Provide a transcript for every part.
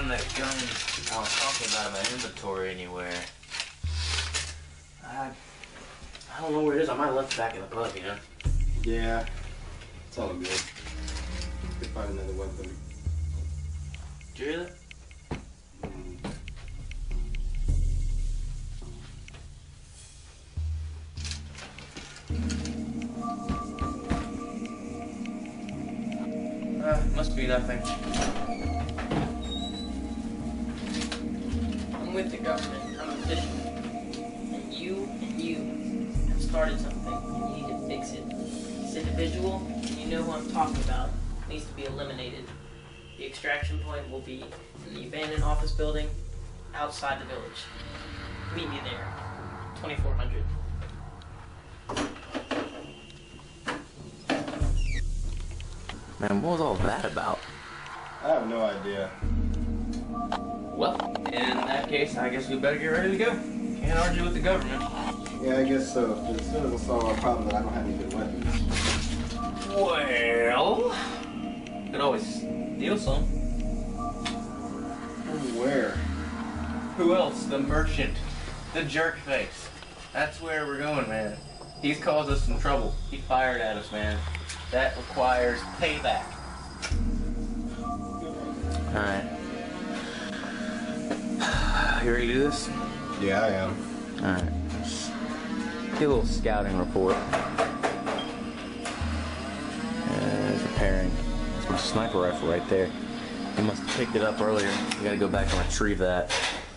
find that gun I was talking about in my inventory anywhere. I, I don't know where it is. I might have left it back in the pub, you know? Yeah, it's all good. Could find another weapon. Did you hear that? Mm. Uh, must be nothing. I'm with the government. I'm official. And you and you have started something, and you need to fix it. This individual, and you know who I'm talking about, needs to be eliminated. The extraction point will be in the abandoned office building outside the village. Meet me there. 2400. Man, what was all that about? I have no idea. Well, in that case, I guess we better get ready to go. Can't argue with the government. Yeah, I guess so. As soon as I solve our problem that I don't have any good weapons. Well, could always steal some. From where? Who else? The merchant. The jerk face. That's where we're going, man. He's caused us some trouble. He fired at us, man. That requires payback. Alright. Here you ready to do this? Yeah, I am. Alright. Get a little scouting report. Uh, and preparing. That's my sniper rifle right there. He must have picked it up earlier. We gotta go back and retrieve that.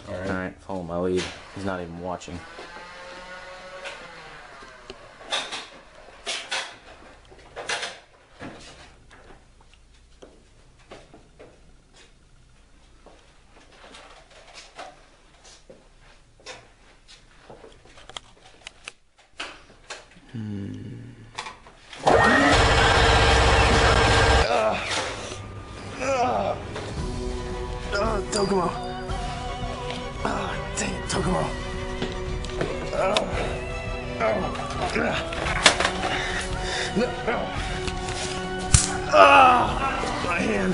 Alright. Alright, follow my lead. He's not even watching. Uh, Tokumo. Uh, dang it, Tokumo. Uh, uh. Ah, my hand.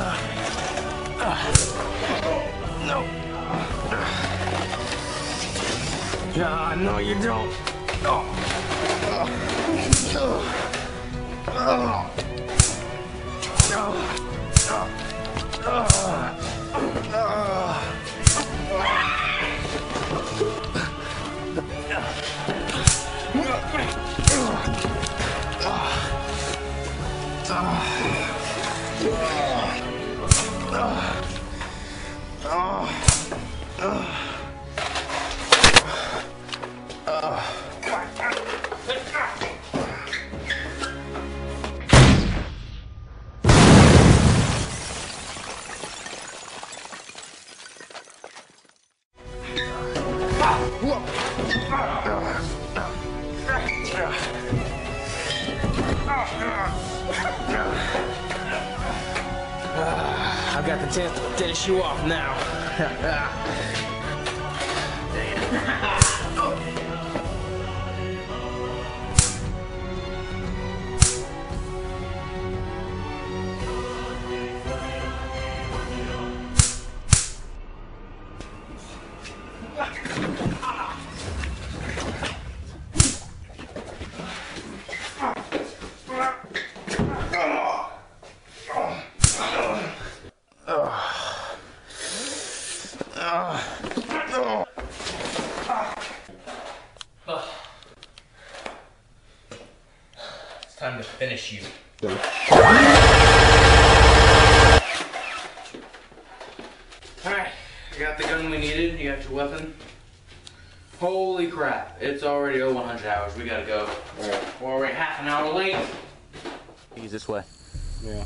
Uh, uh, no. Ah, no, you don't. Oh. I've got the chance to finish you off now. It's time to finish you. Alright, you got the gun we needed, you got your weapon. Holy crap, it's already over 100 hours, we gotta go. We're already half an hour late. He's this way. Yeah.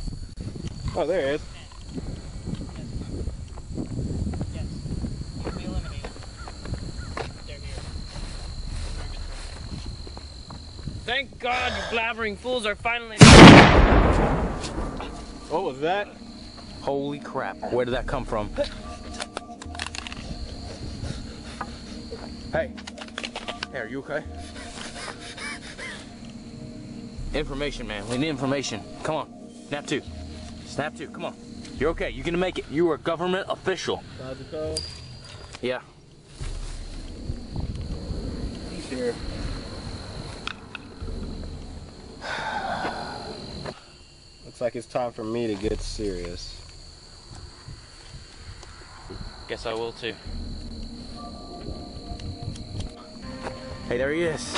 Oh, there it is. Thank God you blabbering fools are finally. What was that? Holy crap, where did that come from? Hey. Hey, are you okay? Information, man. We need information. Come on. Snap two. Snap two. Come on. You're okay. You're gonna make it. You are a government official. Logical. Yeah. He's here. Looks like it's time for me to get serious. Guess I will too. Hey, there he is.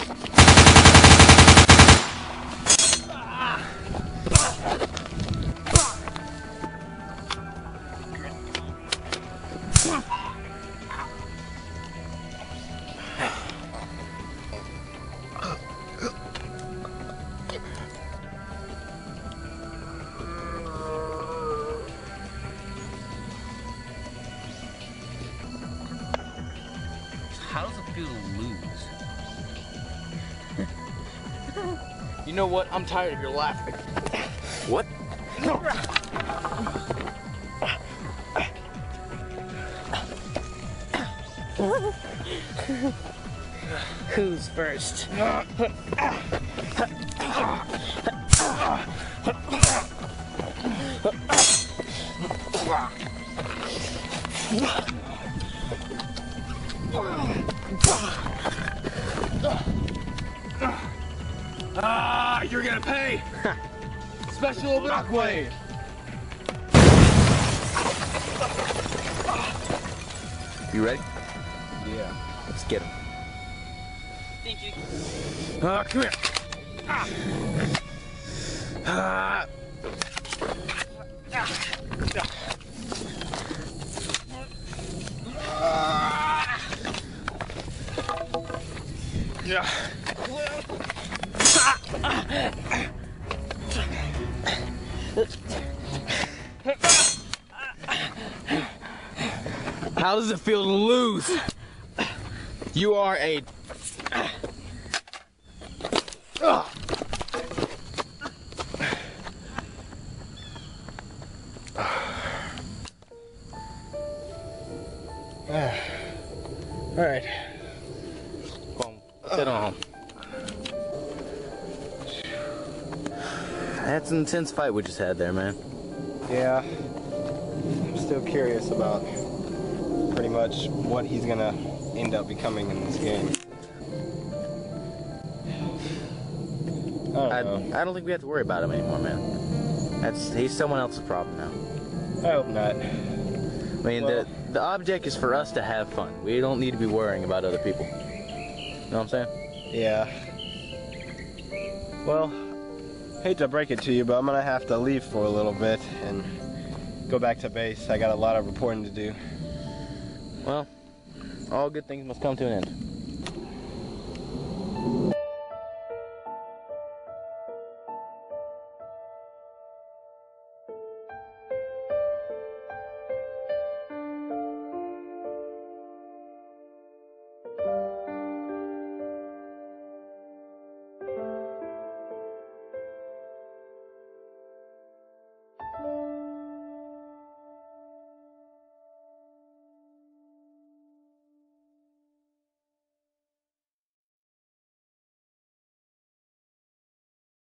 Know what? I'm tired of your laughing. What? Who's first? Ah, you're gonna pay. Special Brockway. You ready? Yeah. Let's get him. Thank you Ah, come here. Ah. Ah. How does it feel to lose? You are a. All right. Boom. Sit on. That's an intense fight we just had there, man. Yeah. I'm still curious about pretty much what he's gonna end up becoming in this game. I I, don't know. I don't think we have to worry about him anymore, man. That's he's someone else's problem now. I hope not. I mean, Well- the the object is for us to have fun. We don't need to be worrying about other people. You know what I'm saying? Yeah. Well, hate to break it to you, but I'm gonna have to leave for a little bit and go back to base. I got a lot of reporting to do. Well, all good things must come to an end.